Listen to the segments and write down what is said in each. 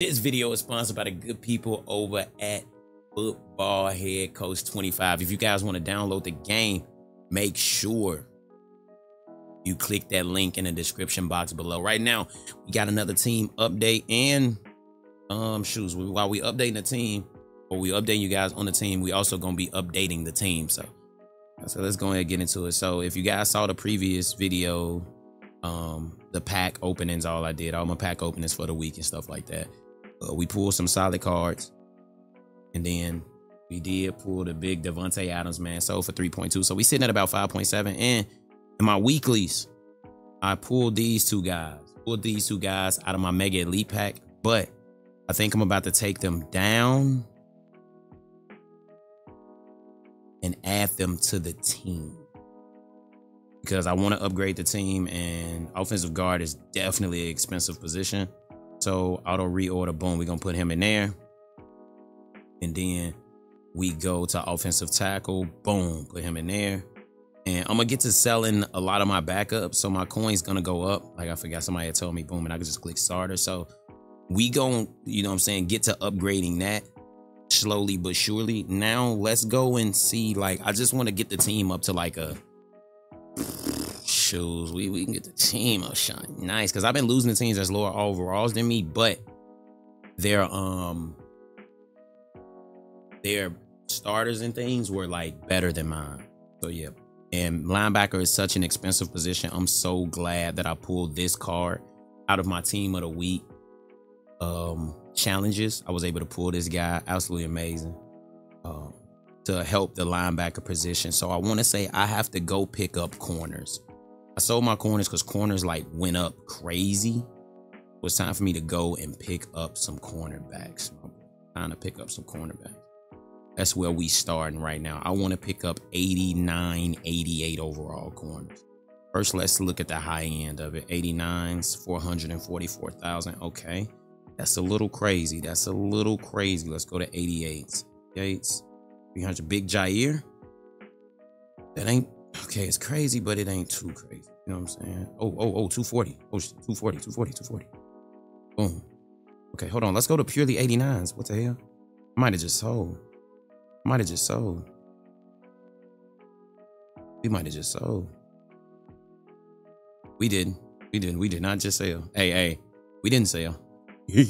This video is sponsored by the good people over at Football Head Coach 25. If you guys want to download the game, make sure you click that link in the description box below. Right now, we got another team update and um shoes. While we updating the team, or we updating you guys on the team, we also gonna be updating the team. So, so let's go ahead and get into it. So if you guys saw the previous video, um, the pack openings, all I did, all my pack openings for the week and stuff like that. Uh, we pulled some solid cards, and then we did pull the big Davante Adams man sold for 3.2. So we sitting at about 5.7. And in my weeklies, I pulled these two guys, pulled these two guys out of my mega elite pack, but I think I'm about to take them down and add them to the team because I want to upgrade the team and offensive guard is definitely an expensive position. So auto reorder, boom, we're gonna put him in there. And then we go to offensive tackle, boom, put him in there. And I'm gonna get to selling a lot of my backups. So my coin's gonna go up. Like I forgot somebody had told me, boom, and I can just click starter. So we going you know what I'm saying, get to upgrading that slowly but surely. Now let's go and see. Like, I just want to get the team up to like a shoes. We we can get the team up shine nice because I've been losing the teams that's lower overalls than me, but their um their starters and things were like better than mine. So yeah. And linebacker is such an expensive position. I'm so glad that I pulled this card out of my team of the week um challenges. I was able to pull this guy. Absolutely amazing. Um to help the linebacker position. So I want to say I have to go pick up corners. I sold my corners because corners like went up crazy. It was time for me to go and pick up some cornerbacks. Time to pick up some cornerbacks. That's where we starting right now. I want to pick up 89, 88 overall corners. First, let's look at the high end of it. 89's 444,000. Okay. That's a little crazy. That's a little crazy. Let's go to 88s. 88s. 300 big Jair. That ain't okay. It's crazy, but it ain't too crazy. You know what I'm saying? Oh, oh, oh, 240. Oh, 240, 240, 240. Boom. Okay, hold on. Let's go to purely 89s. What the hell? I might have just sold. I might have just sold. We might have just sold. We didn't. We didn't. We did not just sell. Hey, hey, we didn't sell. we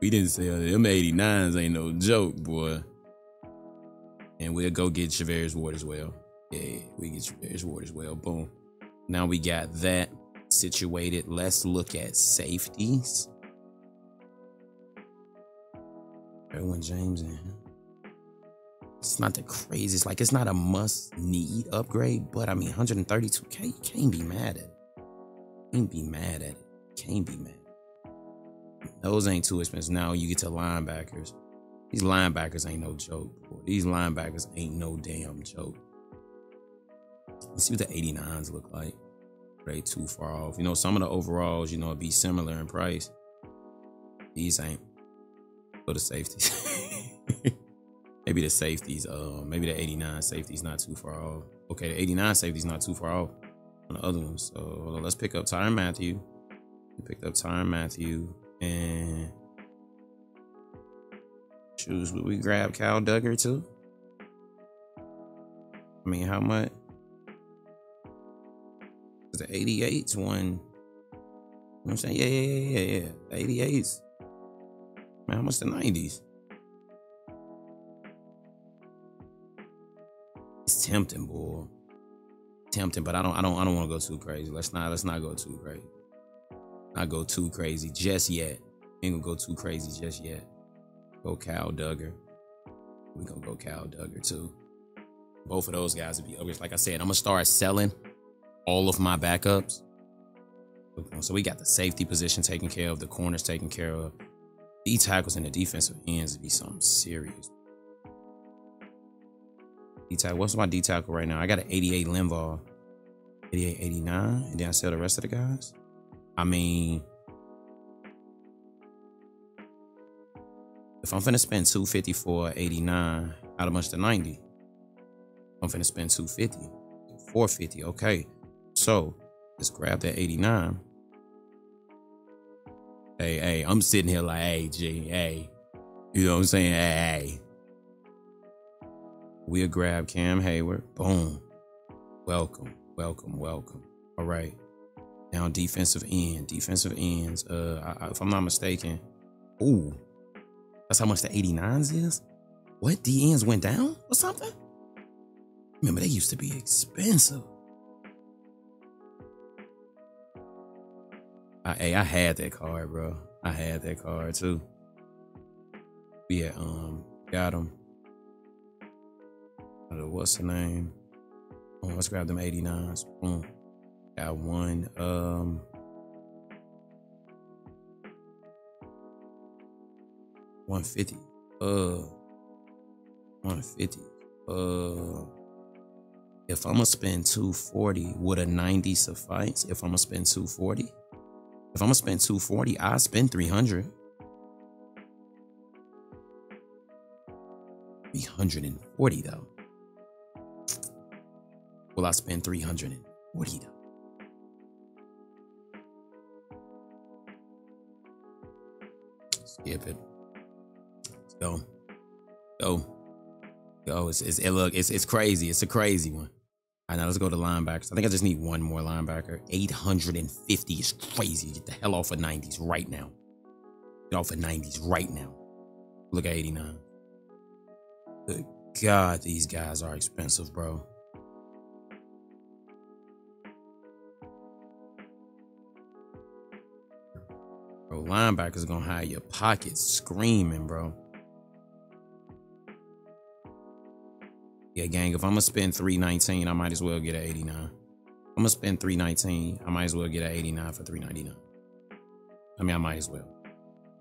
didn't sell. Them 89s ain't no joke, boy. And we'll go get Charvarius Ward as well. Yeah, we get Charvarius Ward as well. Boom. Now we got that situated. Let's look at safeties. Derwin James in. It's not the craziest. Like, it's not a must need upgrade, but I mean, 132K, you can't be mad at it. Can't be mad at it. Can't be mad. Those ain't too expensive. Now you get to linebackers. These linebackers ain't no joke. Boy. These linebackers ain't no damn joke. Let's see what the 89s look like. They too far off. You know, some of the overalls, you know, be similar in price. These ain't. For the safeties. maybe the safeties, uh, maybe the 89 safety's not too far off. Okay, the 89 safety's not too far off on the other ones. So let's pick up Tyrann Mathieu. We picked up Tyrann Mathieu and choose. Would we grab Kyle Dugger too? I mean, how much? The 88's one? You know what I'm saying? Yeah, yeah, yeah, yeah, yeah. The 88's. Man, how much the 90s? It's tempting, boy. Tempting, but I don't I don't I don't want to go too crazy. Let's not let's not go too crazy. Not go too crazy just yet. Ain't gonna go too crazy just yet. Go Kyle Dugger. We gonna go Kyle Dugger too. Both of those guys would be. Like I said, I'm gonna start selling all of my backups. So we got the safety position taken care of, the corners taken care of. D tackles and the defensive ends would be something serious. D tackle. What's my D tackle right now? I got an 88 Linval, 88, 89, and then I sell the rest of the guys. I mean, if I'm finna spend 250 for 89 out of much to 90, I'm finna spend 250, 450. Okay, so let's grab that 89. Hey, hey, I'm sitting here like, hey, G, hey. You know what I'm saying? Hey, hey. We'll grab Cam Heyward. Boom. Welcome, welcome, welcome. All right. Now defensive end, defensive ends. Uh, I, if I'm not mistaken, ooh, that's how much the 89s is. What D ends went down or something? Remember they used to be expensive. I, hey, I had that card, bro. I had that card too. Yeah, um, got him. What's the name? Oh, let's grab them 89s. Boom. Got one. Um, one fifty. Uh, one fifty. Uh, if I'm gonna spend two forty, would a ninety suffice? If I'm gonna spend two forty, if I'm gonna spend 240, I spend 300. 340 though. Will I spend 340 though? Skip it. Let's go. Go. Go. It's, it's it look, it's it's crazy. It's a crazy one. All right, now let's go to linebackers. I think I just need one more linebacker. 850 is crazy. Get the hell off of 90s right now. Get off of 90s right now. Look at 89. Good God, these guys are expensive, bro. Bro, linebackers gonna have your pockets screaming, bro. Yeah, gang, if I'm gonna spend 319, I might as well get an 89. I'm gonna spend 319, I might as well get an 89 for 399. I mean, I might as well.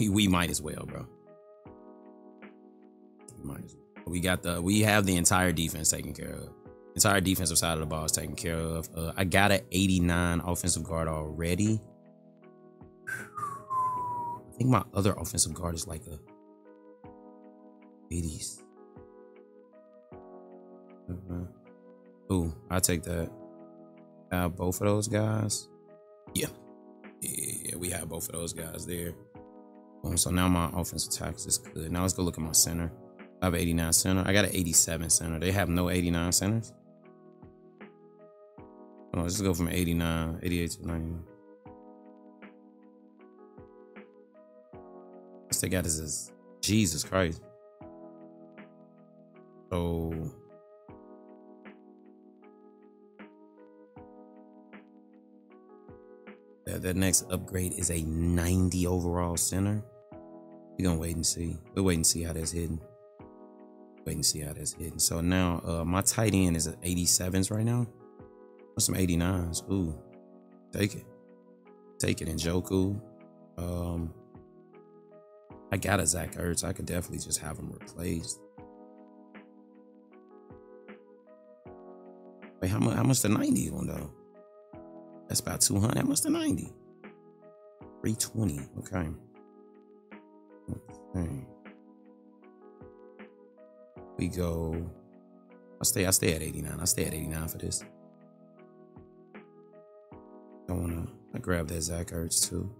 We, we might as well, bro. We might as well. We got the we have the entire defense taken care of. Entire defensive side of the ball is taken care of. Uh, I got an 89 offensive guard already. I think my other offensive guard is like a 80s. Mm-hmm. Ooh, I take that. Have both of those guys. Yeah. Yeah, we have both of those guys there. Um, so now my offensive tax is good. Now let's go look at my center. I have 89 center. I got an 87 center. They have no 89 centers. Oh, let's go from 89, 88 to 99. What they got is this. Jesus Christ. So That, that next upgrade is a 90 overall center. We're gonna wait and see. We'll wait and see how that's hidden. Wait and see how that's hidden. So now uh my tight end is at 87s right now. What's some 89s? Ooh. Take it. Take it Njoku. Um I got a Zach Ertz. I could definitely just have him replaced. Wait, how much how much the 90s one though? That's about 200. That must have 90. 320. Okay. Okay. We go. I stay. I stay at 89. I stay at 89 for this. I wanna. I grab that Zach Ertz too.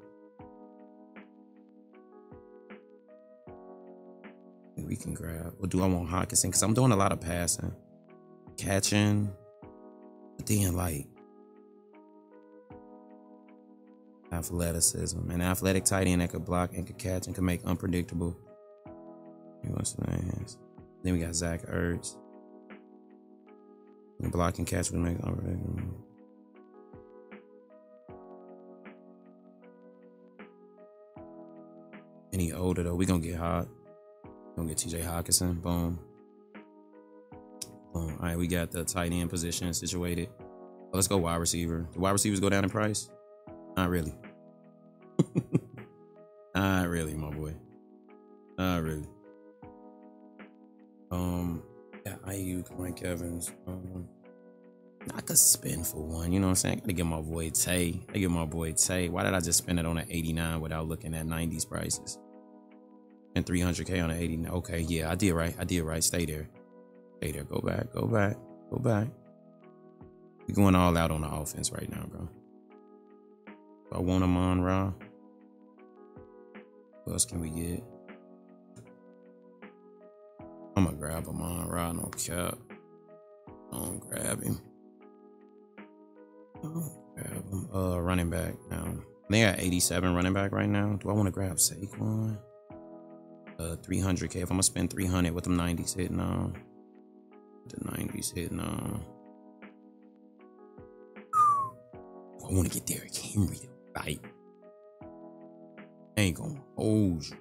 We can grab. What do I want Hockenson? Because I'm doing a lot of passing, catching, but then like athleticism. An athletic tight end that could block and could catch and could make unpredictable. Then we got Zach Ertz. And block and catch would make unpredictable. Any older though, we gonna get hot. Gonna get TJ Hockenson. Boom. Boom. All right, we got the tight end position situated. let's go wide receiver. The wide receivers go down in price? Not really. Really, my boy. Not really. Um, yeah, Aiyuk, Mike Evans. Um, I could spend for one. You know what I'm saying? I gotta get my boy Tay. I get my boy Tay. Why did I just spend it on an 89 without looking at 90s prices? And 300k on an 89. Okay, yeah, I did right. I did right. Stay there. Stay there. Go back. Go back. Go back. We're going all out on the offense right now, bro. I want Amon Ra. What else can we get? I'm gonna grab him on right no cap. Don't grab him. Grab him. Uh, running back now. They got 87 running back right now. Do I want to grab Saquon? Uh, 300k. If I'm gonna spend 300 with them 90s hitting on, the 90s hitting on. I want to get Derrick Henry, right? Ain't gonna hold you.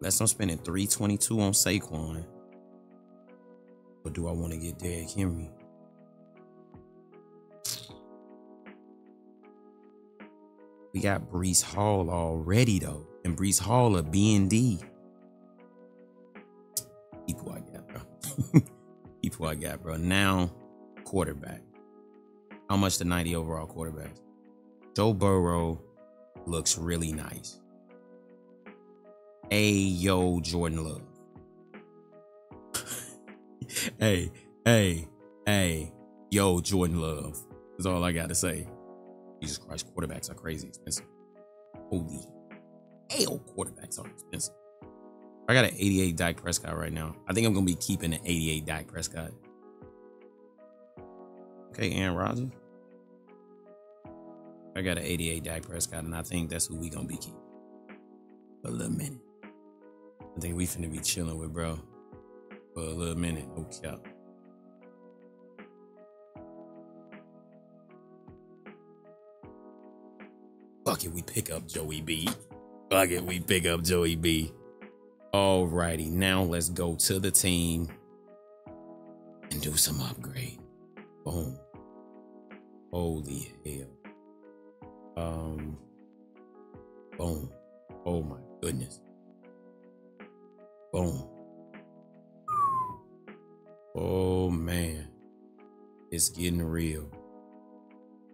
Unless I'm spending 322 on Saquon. Or do I want to get Derrick Henry? We got Breece Hall already though. And Breece Hall a B&D. People I got, bro. People I got, bro. Now, quarterback. How much the 90 overall quarterbacks? Joe Burrow looks really nice. Hey, yo, Jordan Love. hey, hey, hey, yo, Jordan Love. That's all I got to say. Jesus Christ, quarterbacks are crazy expensive. Holy hell, quarterbacks are expensive. I got an 88 Dak Prescott right now. I think I'm gonna be keeping an 88 Dak Prescott. Okay, Aaron Rodgers. I got an 88 Dak Prescott, and I think that's who we gonna be keeping for a little minute. I think we finna be chilling with bro for a little minute. No cap. Fuck it, we pick up Joey B. Fuck it, we pick up Joey B. Alrighty, now let's go to the team and do some upgrade. Boom. Holy hell. Um. Boom. Oh my goodness. Boom. Oh man. It's getting real.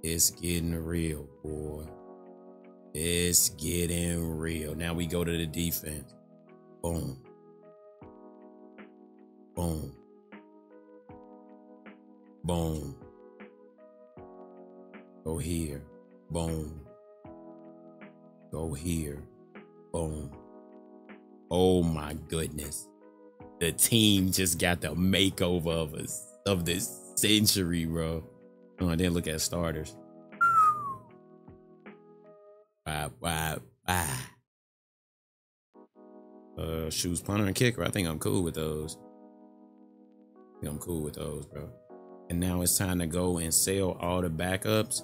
It's getting real, boy. It's getting real. Now we go to the defense. Boom. Boom. Boom. Go here. Boom. Go here. Boom. Oh my goodness. The team just got the makeover of us of this century, bro. Oh, and then look at starters. Wow, wow, wow. Uh, shoes, punter, and kicker. I think I'm cool with those. I I'm cool with those, bro. And now it's time to go and sell all the backups.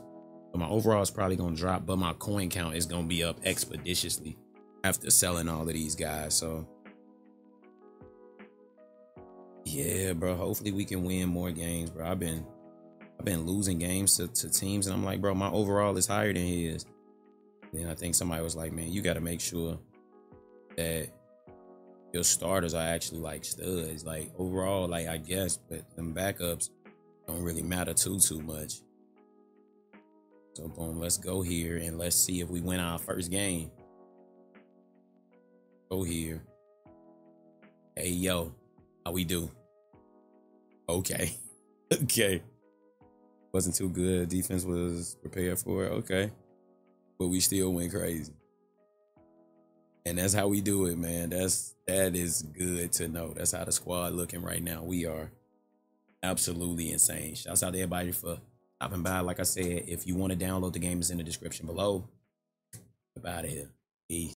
But my overall is probably gonna drop, but my coin count is gonna be up expeditiously after selling all of these guys. So yeah, bro. Hopefully we can win more games, bro. I've been I've been losing games to, to teams, and I'm like, bro, my overall is higher than his. Then I think somebody was like, man, you got to make sure that your starters are actually like studs. Like overall, like I guess, but them backups don't really matter too too much. So boom, let's go here and let's see if we win our first game. Go here. Hey yo, how we do? Okay. okay. Wasn't too good. Defense was prepared for it. Okay but we still went crazy. And that's how we do it, man. That's that is good to know. That's how the squad looking right now. We are absolutely insane. Shouts out to everybody for stopping by. Like I said, if you want to download the game, it's in the description below. About here. Peace.